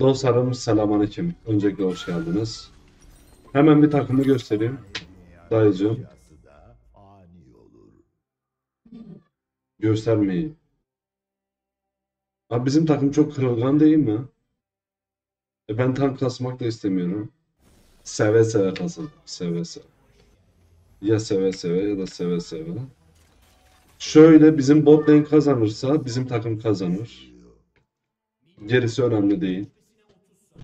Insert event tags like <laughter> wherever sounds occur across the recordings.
Dostlarım selamünaleyküm. Öncelikle hoş geldiniz. Hemen bir takımı göstereyim. Dayıcığım. Göstermeyi. Abi bizim takım çok kırılgan değil mi? E ben tank kasmak da istemiyorum. Seve seve kasıldım. Seve seve. Ya seve seve ya da seve seve. Şöyle bizim bot lane kazanırsa bizim takım kazanır. Gerisi önemli değil.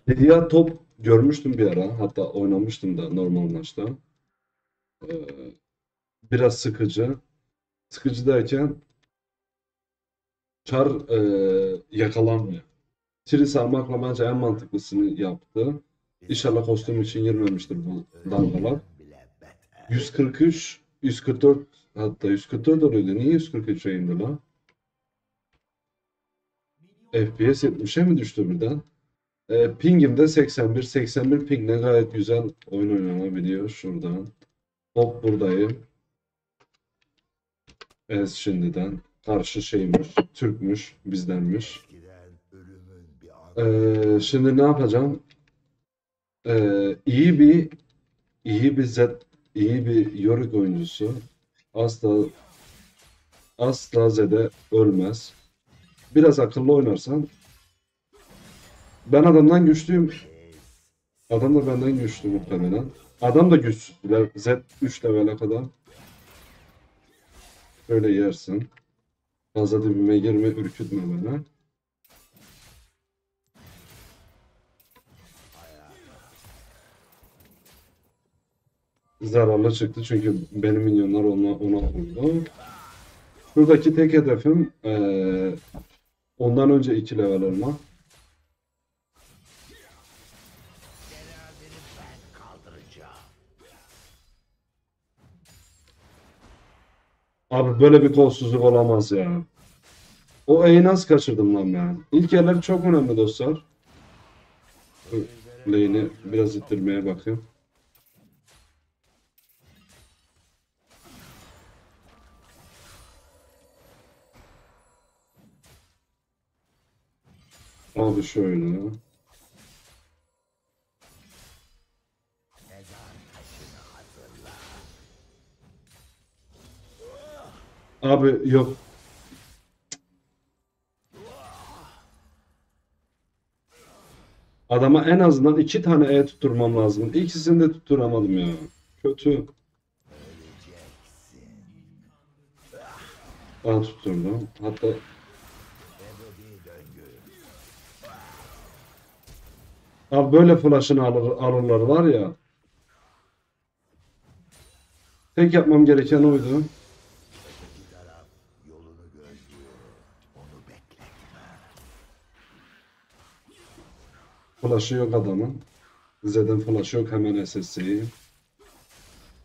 Hediye top görmüştüm bir ara. Hatta oynamıştım da normal maçta. Ee, biraz sıkıcı. Sıkıcı derken Char e, yakalanmıyor. Tris almakla bence en mantıklısını yaptı. İnşallah kostüm için girmemiştir bu dalgalar. 143, 144 hatta 144 oluyordu. Niye 143'e indi lan? FPS 70'e mi düştü birden? E, pingim de 81. 81 pingle gayet güzel oyun oynanabiliyor şuradan. Hop buradayım. Evet şimdiden. Karşı şeymiş. Türkmüş. Bizdenmiş. E, şimdi ne yapacağım? E, iyi bir iyi bir Z iyi bir Yorick oyuncusu. Asla asla Z'de ölmez. Biraz akıllı oynarsan ben adamdan güçlüyüm. Adam da benden güçlü muhtemelen. Adam da güç. Z 3 level'e kadar. Böyle yersin. Fazla dibime girme, ürkütme beni. Zararlı çıktı çünkü benim minyonlar ona, ona vurdu. Şuradaki tek hedefim eee, ondan önce 2 level olmak. Abi böyle bir kolsuzluk olamaz ya. O E'yi nasıl kaçırdım lan ben? İlk yerler çok önemli dostlar. Lane'i biraz ittirmeye bakayım. Abi şöyle. Abi yok. Adama en azından iki tane E tutturmam lazım. İkisini de tutturamadım ya. Kötü. Ben tutturdum. Hatta Abi böyle flash'ını alır, alırlar var ya. Tek yapmam gereken oydu. Flash'ı yok adamın. Z'den flash'ı yok hemen SSC'yi.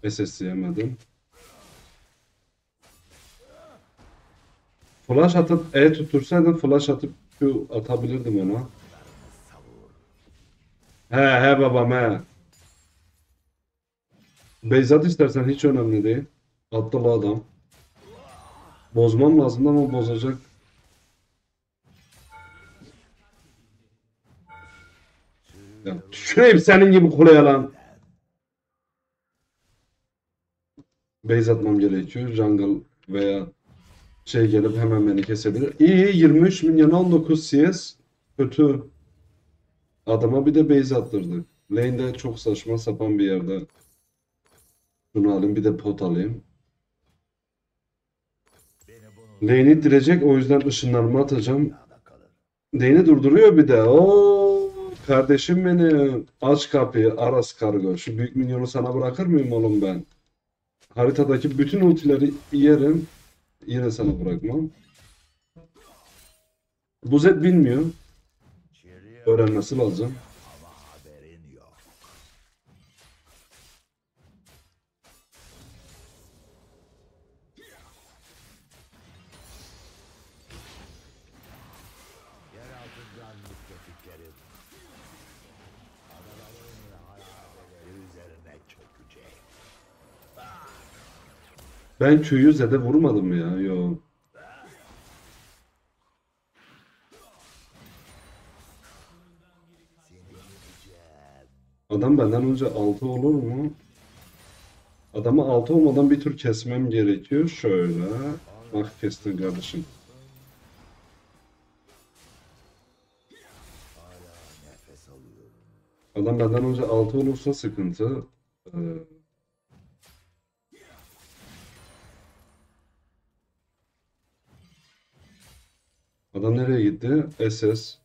SSC yemedim. Flash atıp E tutursaydım flash atıp Q atabilirdim ona. He he babam he. Beyzat istersen hiç önemli değil. Attılı adam. Bozmam lazım ama bozacak. Tüküreyim senin gibi kuleye lan. Base atmam gerekiyor. Jungle veya şey gelip hemen beni kesebilir. İyi 23 milyon 19 CS. Kötü. Adama bir de base attırdık. Lane'de çok saçma sapan bir yerde. Bunu alayım bir de pot alayım. Lane'i ittirecek o yüzden ışınlarımı atacağım. Lane'i durduruyor bir de. Oo kardeşim benim. Aç kapıyı Aras Kargo. Şu büyük minyonu sana bırakır mıyım oğlum ben? Haritadaki bütün ultileri yerim. Yine sana bırakmam. Bu Zed bilmiyor. Öğrenmesi lazım. Ben Q'yu Z'de vurmadım ya. Yo. Adam benden önce 6 olur mu? Adamı 6 olmadan bir tur kesmem gerekiyor. Şöyle. Bak kestin kardeşim. Adam benden önce 6 olursa sıkıntı. Ee, Adam nereye gitti? SS.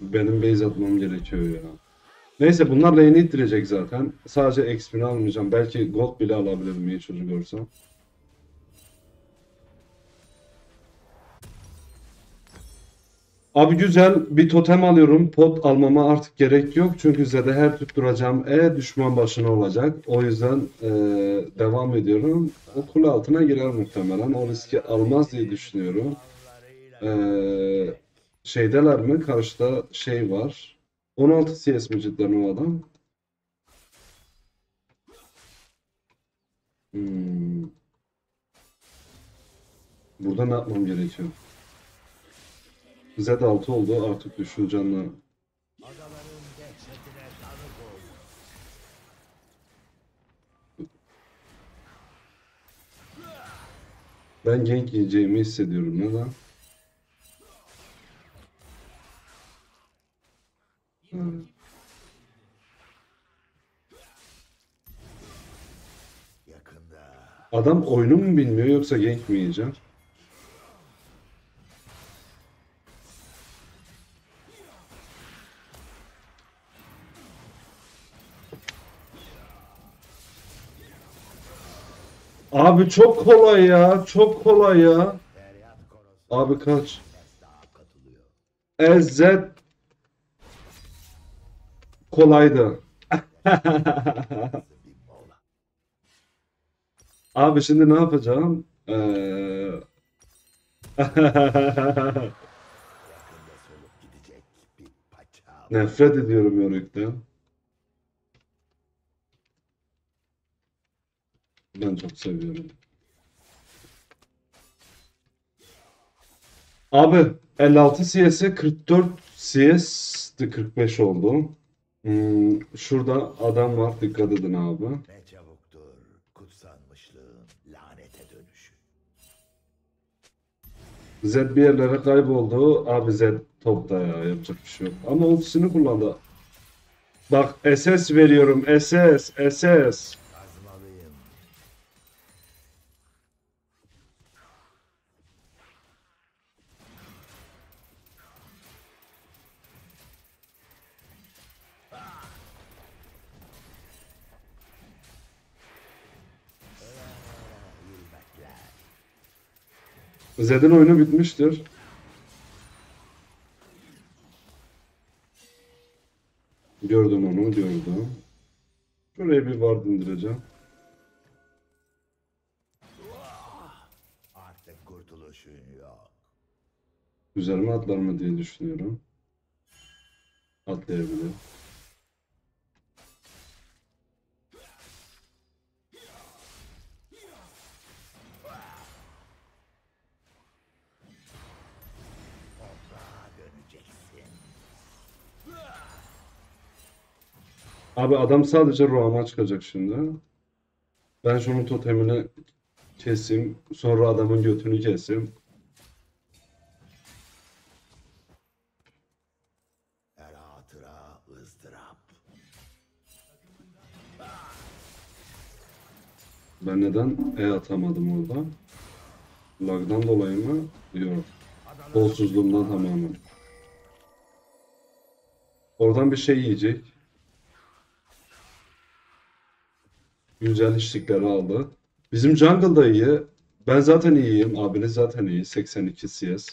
Benim base atmam gerekiyor ya. Neyse bunlar lane'i ittirecek zaten. Sadece XP'ni almayacağım. Belki gold bile alabilirim iyi çocuk görsem. Abi güzel bir totem alıyorum. Pot almama artık gerek yok. Çünkü Z'de her tutturacağım E düşman başına olacak. O yüzden e, devam ediyorum. O kule altına girer muhtemelen. O riski almaz diye düşünüyorum. Ee, şeydeler mi? Karşıda şey var. 16 CS mi cidden o adam? Hmm. Burada ne yapmam gerekiyor? Z6 oldu. Artık düşün canlı. Ben gank yiyeceğimi hissediyorum. Neden? Yakında Adam oyunu mu bilmiyor yoksa gank mi yiyeceğim? Abi çok kolay ya. Çok kolay ya. Abi kaç. ses daha katılıyor. EZ kolaydı. <laughs> Abi şimdi ne yapacağım? Ee... <laughs> Nefret ediyorum yörükten. Ben çok seviyorum. Abi 56 CS'e 44 CS'di 45 oldu. Hmm, şurada adam var dikkat edin abi. Ne çabuktur kutsanmışlığın lanete dönüşü. Z bir yerlere kayboldu. Abi Z topta ya yapacak bir şey yok. Ama ultisini kullandı. Bak SS veriyorum SS SS. Zed'in oyunu bitmiştir. Gördüm onu, gördüm. Şuraya bir ward indireceğim. Artık kurtuluşun yok. Üzerime atlar mı diye düşünüyorum. Atlayabilir. Abi adam sadece Roam'a çıkacak şimdi. Ben şunun totemini keseyim. Sonra adamın götünü keseyim. Ben neden E atamadım orada? Lag'dan dolayı mı? Yok. Kolsuzluğumdan tamamen. Oradan bir şey yiyecek. Güzel içlikleri aldı. Bizim jungle da iyi. Ben zaten iyiyim. Abiniz zaten iyi. 82 CS.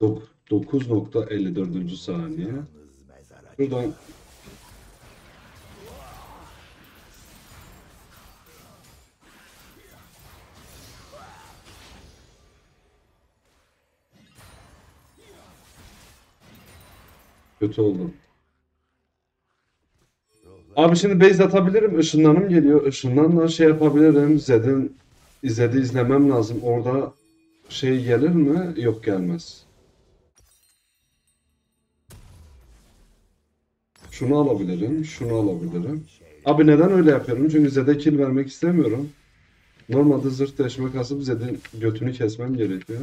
Dok- 9.54. saniye. Şuradan Kötü oldu. Abi şimdi base atabilirim. Işınlanım geliyor. Işınlanla şey yapabilirim. Zed'in Zed'i izlemem lazım. Orada şey gelir mi? Yok gelmez. Şunu alabilirim. Şunu alabilirim. Abi neden öyle yapıyorum? Çünkü Zed'e kill vermek istemiyorum. Normalde zırh deşme kasıp Zed'in götünü kesmem gerekiyor.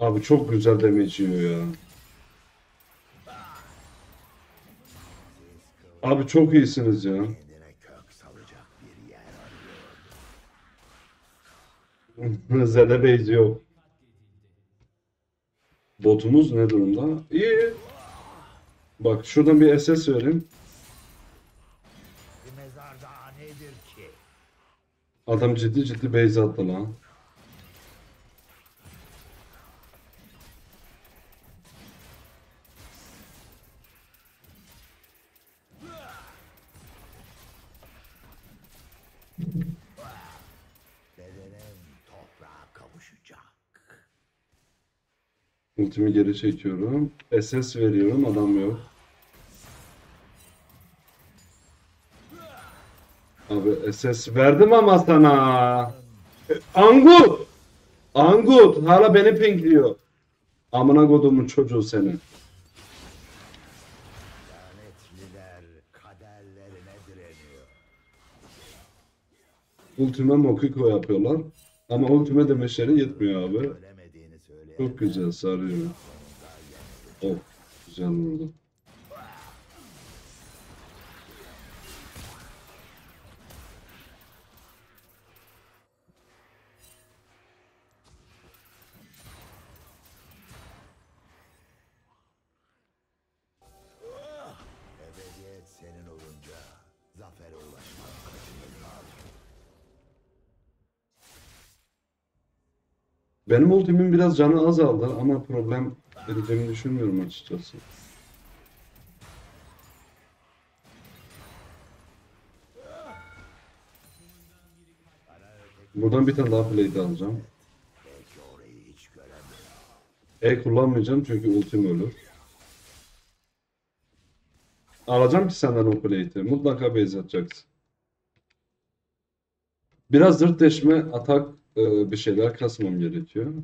Abi çok güzel damage ya. Abi çok iyisiniz ya. <laughs> Zede base yok. Botumuz ne durumda? İyi. Bak şuradan bir SS ki? Adam ciddi ciddi base attı lan. Ultimi geri çekiyorum. SS veriyorum adam yok. Abi SS verdim ama sana. E, Angut! Angut! Hala beni pinkliyor. Amına kodumun çocuğu senin. Ultime Mokiko yapıyorlar. Ama ultime demeçleri yetmiyor abi. Çok güzel sarıyor. Oh güzel vurdu. Benim ultimin biraz canı azaldı ama problem edeceğimi düşünmüyorum açıkçası. Buradan bir tane daha plate alacağım. E kullanmayacağım çünkü ultim ölür. Alacağım ki senden o plate'i. Mutlaka base atacaksın. Biraz zırt deşme atak e, bir şeyler kasmam gerekiyor.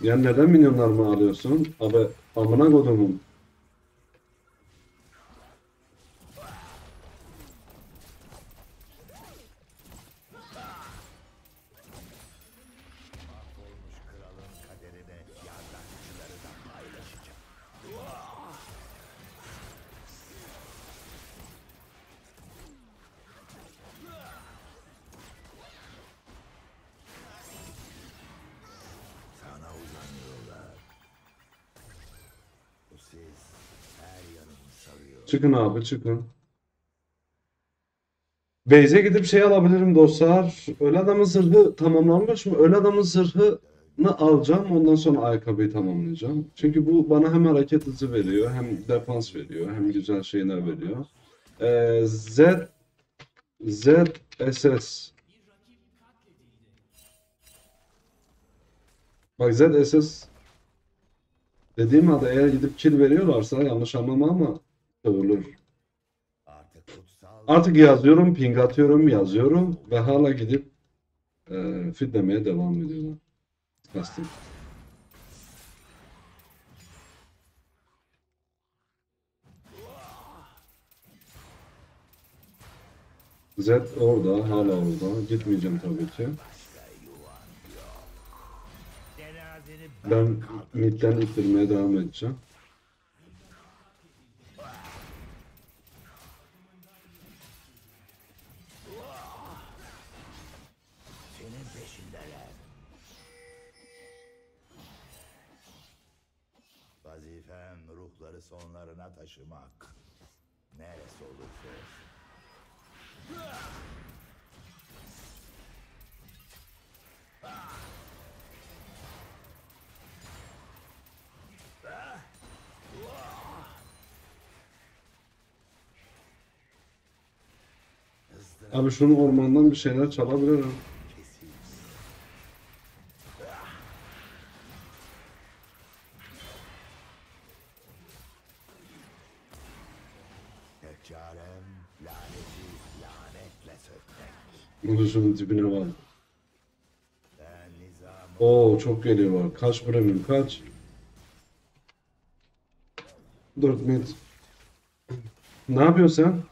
Ya neden milyonlarımı alıyorsun? Abi amına kodumun. Çıkın abi çıkın. Beyze gidip şey alabilirim dostlar. Öyle adamın zırhı tamamlanmış mı? Öyle adamın zırhını alacağım. Ondan sonra ayakkabıyı tamamlayacağım. Çünkü bu bana hem hareket hızı veriyor, hem defans veriyor, hem güzel şeyler veriyor. Ee, Z Z SS Bak Z SS dediğim halde eğer gidip kill veriyorlarsa yanlış anlama ama övülür. Artık yazıyorum, ping atıyorum, yazıyorum ve hala gidip e, fitlemeye devam ediyorlar. Kastım. Z orada, hala orada. Gitmeyeceğim tabii ki. Ben midden ittirmeye devam edeceğim. Abi şunu ormandan bir şeyler çalabilirim. şunun dibine var. Oo çok geliyorlar. Kaç premium kaç? 4 met. Ne yapıyorsun sen?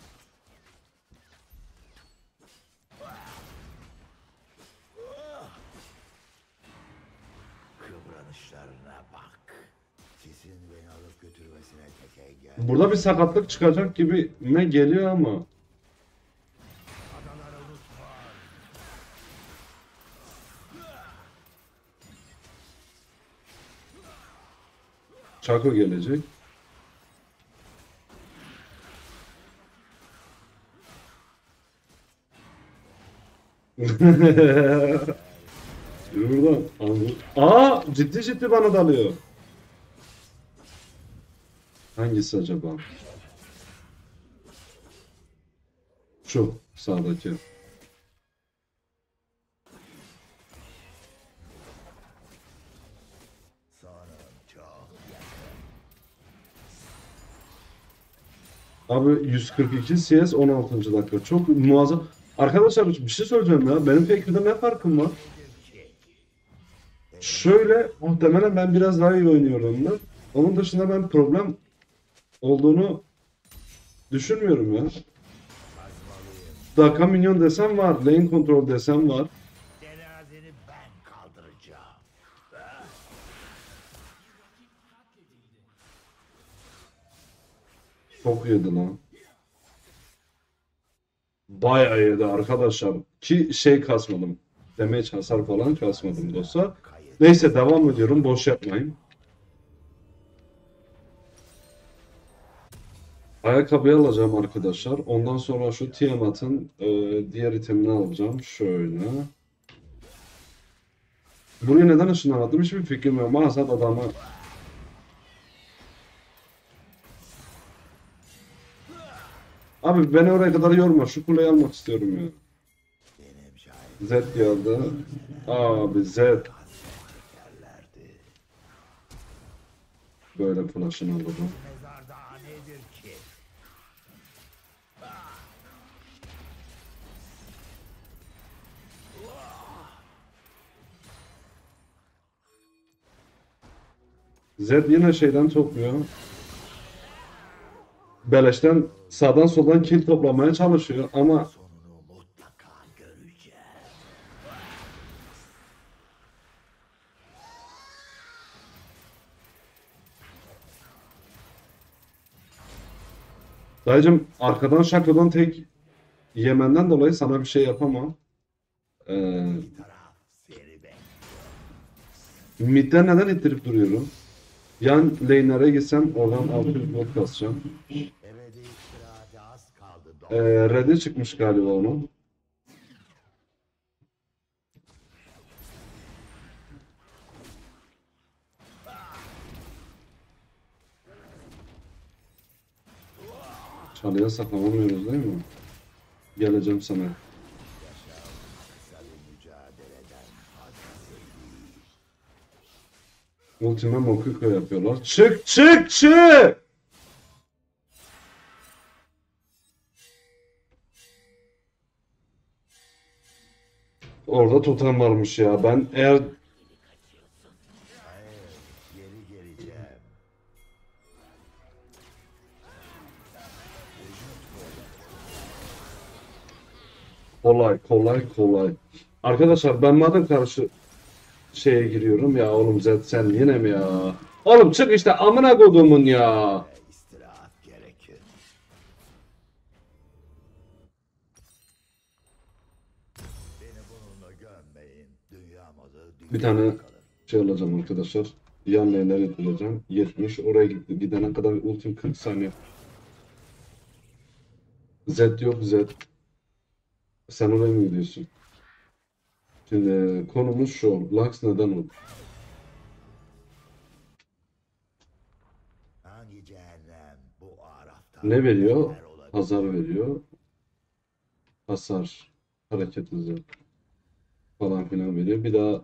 kıvranışlarına bak. Sizin beni alıp götürmesine tek engel. Burada bir sakatlık çıkacak gibi ne geliyor ama. Çako gelecek. <laughs> Buradan. Aa ciddi ciddi bana dalıyor. Hangisi acaba? Şu sağdaki. Abi 142 CS 16. dakika. Çok muazzam. Arkadaşlar bir şey söyleyeceğim ya. Benim Faker'da ne farkım var? Şöyle muhtemelen ben biraz daha iyi oynuyorum ondan. Onun dışında ben problem olduğunu düşünmüyorum ya. Dakika minyon desem var. Lane control desem var. Çok yedi lan. Bayağı yedi arkadaşlar. Ki şey kasmadım. Damage hasar falan kasmadım dostlar. Neyse devam ediyorum. Boş yapmayın. Ayakkabıyı alacağım arkadaşlar. Ondan sonra şu Tiamat'ın e, diğer itemini alacağım. Şöyle. Buraya neden ışınlamadım hiçbir fikrim yok. Maksat adamı Abi beni oraya kadar yorma. Şu kuleyi almak istiyorum ya. Z geldi. Abi Z. Böyle flash'ını alırım. Z yine şeyden topluyor. Beleşten sağdan soldan kill toplamaya çalışıyor ama dayıcım arkadan şakladan tek yemenden dolayı sana bir şey yapamam. Ee, midden neden ittirip duruyorum? Yan lane'lere gitsem oradan 600 gold kasacağım. Ee, red'e çıkmış galiba onun. Çalıya saklanamıyoruz değil mi? Geleceğim sana. Ultime Mokiko yapıyorlar. Çık çık çık! Orada totem varmış ya. Ben eğer kolay kolay kolay. Arkadaşlar ben madem karşı şeye giriyorum ya oğlum sen yine mi ya? Oğlum çık işte amına kodumun ya. Bir tane-. Şey alacağım arkadaşlar. Yan lane'ler yapılacağım. 70 oraya. Gidene kadar ultim 40 saniye. Zed yok Zed. Sen oraya mı gidiyorsun? Şimdi konumuz şu. Lux neden oldu? Ne veriyor? Hazar veriyor. hasar, hareket hızı falan filan veriyor. Bir daha.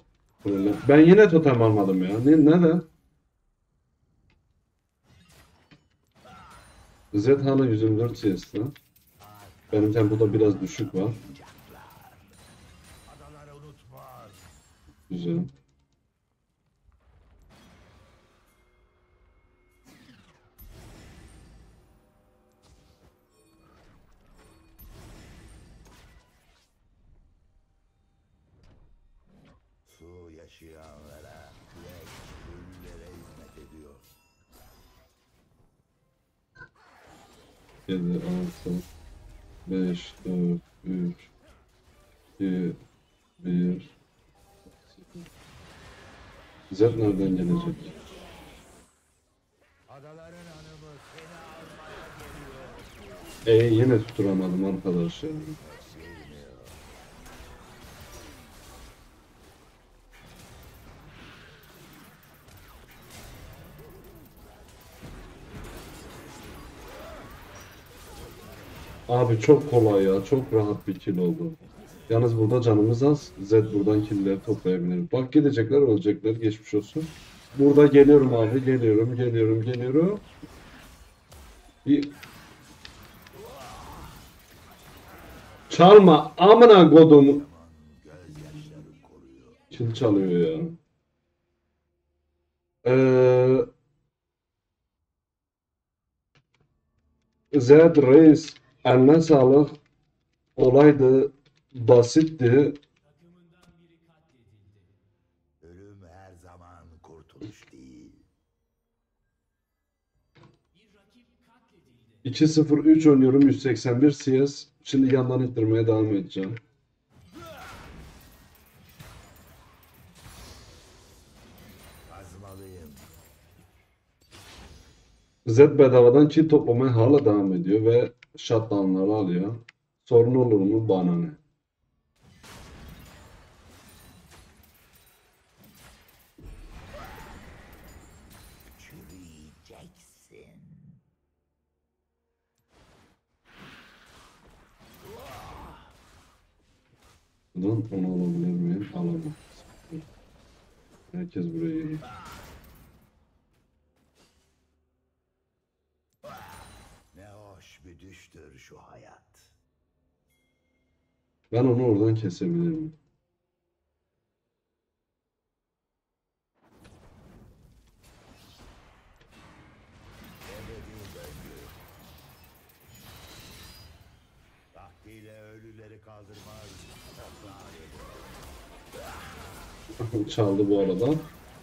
Ben yine totem almadım ya. Ne, neden? Z hala 124 CS'de. Benim tempoda biraz düşük var. Güzel. Su yaşayanlara, kürek ölülere hizmet ediyor. 7, 6, 5, 4, 3, 2, 1. Z nereden gelecek? E yine tutturamadım arkadaşlar. Abi çok kolay ya. Çok rahat bir kill oldu. Yalnız burada canımız az. Z buradan killleri toplayabilir. Bak gidecekler ölecekler. Geçmiş olsun. Burada geliyorum abi. Geliyorum, geliyorum, geliyorum. Bir Çalma amına kodumu. Kil çalıyor ya. Ee, Zed Reis eline sağlık. Olaydı basitti. Ölüm her zaman kurtuluş değil. 2-0-3 oynuyorum 181 CS. Şimdi yandan ittirmeye devam edeceğim. Z bedavadan kill toplamaya hala devam ediyor ve shutdownları alıyor. Sorun olur mu? Bana ne? Çürüyeceksin. Buradan onu alabilir miyim? Alamam. Herkes buraya geliyor. Ne hoş bir düştür şu hayat. Ben onu oradan kesebilirim. Çaldı bu arada.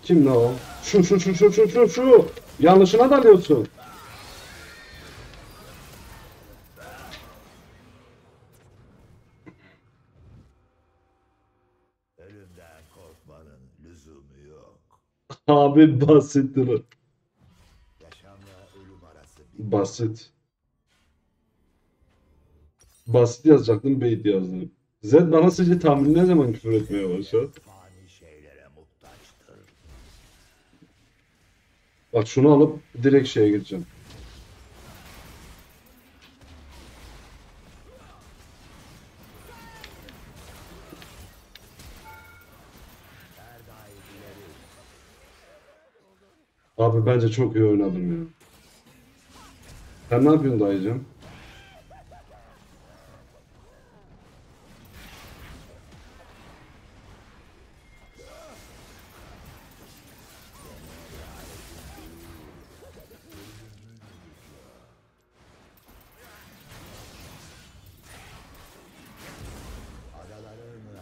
Kim ne o? Şu şu şu şu şu şu şu. Yanlışına dalıyorsun. Ölümden korkmanın lüzumu yok. Abi basittir. o. Yaşamla ölüm arası bir Basit. Basit yazacaktım, beyit yazdım. Z bana sizce tahmin ne zaman küfür etmeye başladı? Bak şunu alıp direkt şeye ileri. Abi bence çok iyi oynadım ya. Sen ne yapıyorsun dayıcım?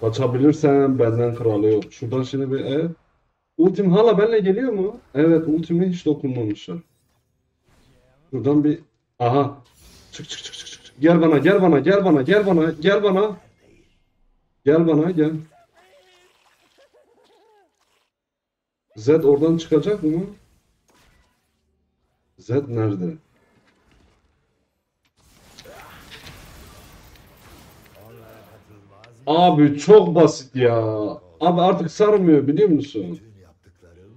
Kaçabilirsen benden kralı yok. Şuradan şimdi bir e. Ultim hala benimle geliyor mu? Evet ultime hiç dokunmamışlar. Şuradan bir aha. Çık çık çık çık çık. Gel bana gel bana gel bana gel bana gel bana. Gel bana gel. Z oradan çıkacak mı? Z nerede? Abi çok basit ya. Abi artık sarmıyor biliyor musun? Bütün yaptıkların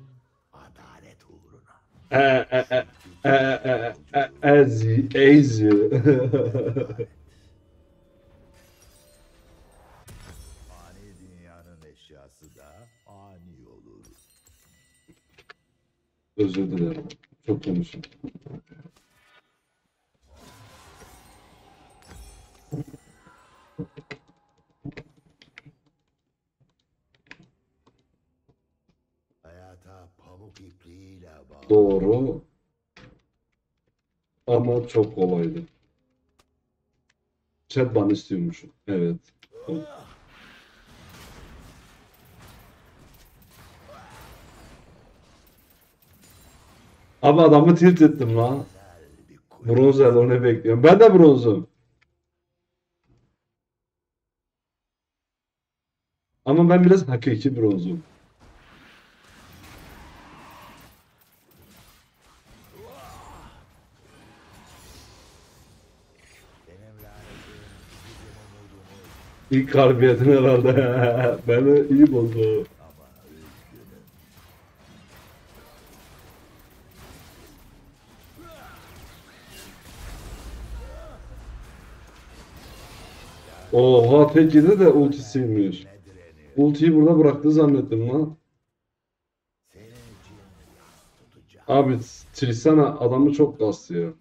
adalet uğruna. E, e e e e e e ezi ezi. Ani dünyanın eşyası da ani olur. Özür dilerim. Çok konuştum. Doğru. Ama çok kolaydı. Chat ban istiyormuşum. Evet. Abi adamı tilt ettim lan. Bronz ne bekliyorum. Ben de bronzum. Ama ben biraz hakiki bronzum. İlk galibiyetin herhalde. <laughs> Beni iyi üzgünüm. Oha tekide de ultisiymiş. Ne direniyor? Ultiyi burada bıraktı zannettim lan. Abi Tristana adamı çok kastı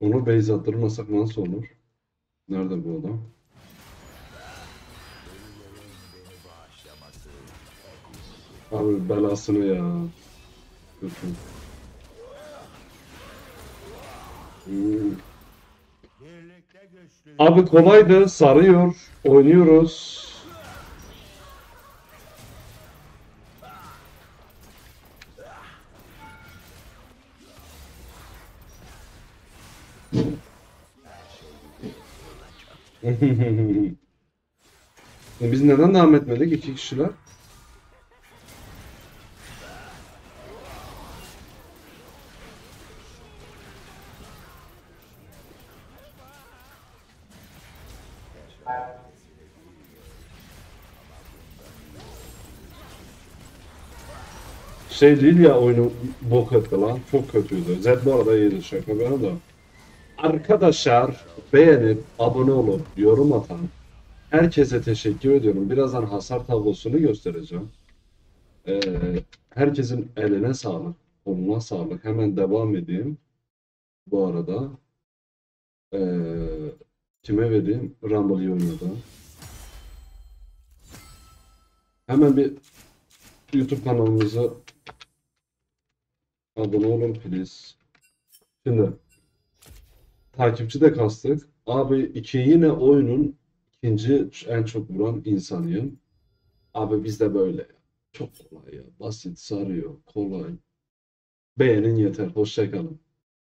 Onu base attırmasak nasıl olur? Nerede bu adam? Abi belasını ya. Kötü. Hmm. Abi kolaydı. Sarıyor. Oynuyoruz. <laughs> Biz neden devam etmedik iki kişiler? Şey değil ya oyunu bok etti lan. Çok kötüydü. Zed bu arada iyiydi şaka bir da. Arkadaşlar beğenip abone olup yorum atan herkese teşekkür ediyorum. Birazdan hasar tablosunu göstereceğim. Ee, herkesin eline sağlık. Koluna sağlık. Hemen devam edeyim. Bu arada. Ee, kime vereyim? Rumble'yi oynadı. Hemen bir YouTube kanalımıza abone olun please. Şimdi takipçi de kastık. Abi iki yine oyunun ikinci en çok vuran insanıyım. Abi bizde böyle. Çok kolay ya. Basit, sarıyor, kolay. Beğenin yeter. Hoşçakalın.